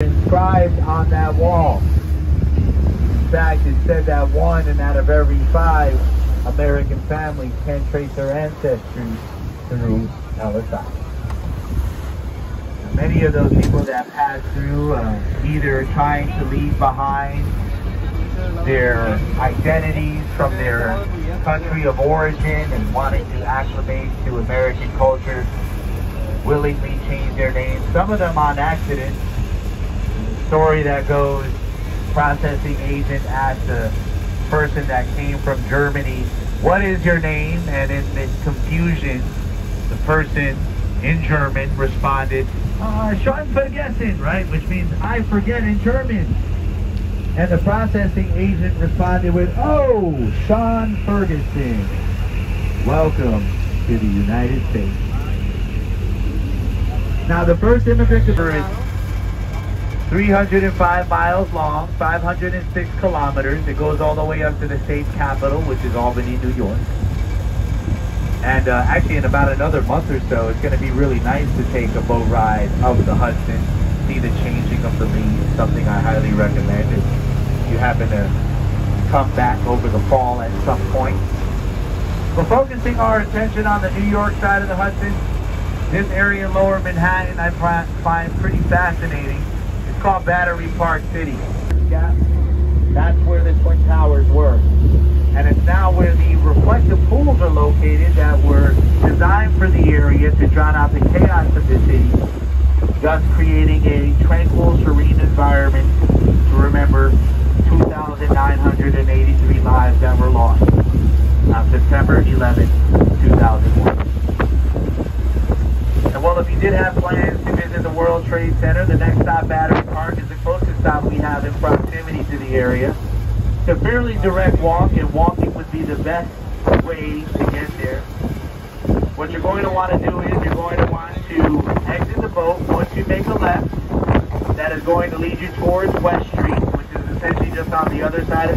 inscribed on that wall. In fact, it said that one and out of every five American families can trace their ancestry through Island. Many of those people that passed through uh, either trying to leave behind their identities from their country of origin and wanting to acclimate to American culture, willingly change their names, some of them on accident. Story that goes, processing agent asked the person that came from Germany, what is your name? And in the confusion, the person in German responded, uh, schon vergessen, right? Which means I forget in German. And the processing agent responded with, Oh, Sean Ferguson, welcome to the United States. Now, the first immigrant to 305 miles long, 506 kilometers. It goes all the way up to the state capital, which is Albany, New York. And uh, actually, in about another month or so, it's going to be really nice to take a boat ride up the Hudson, see the changing of the leaves, something I highly recommend if you happen to come back over the fall at some point. But focusing our attention on the New York side of the Hudson, this area in lower Manhattan I find pretty fascinating. It's called Battery Park City. That's where the Twin Towers were and it's now where the reflective pools are located that were designed for the area to drown out the chaos of the city, thus creating a tranquil, serene environment to remember 2,983 lives that were lost on September 11, 2001. And well, if you did have plans to visit the World Trade Center, the next stop, Battery Park, is the closest stop we have in proximity to the area. A fairly direct walk, and walking would be the best way to get there. What you're going to want to do is you're going to want to exit the boat once you make a left. That is going to lead you towards West Street, which is essentially just on the other side of the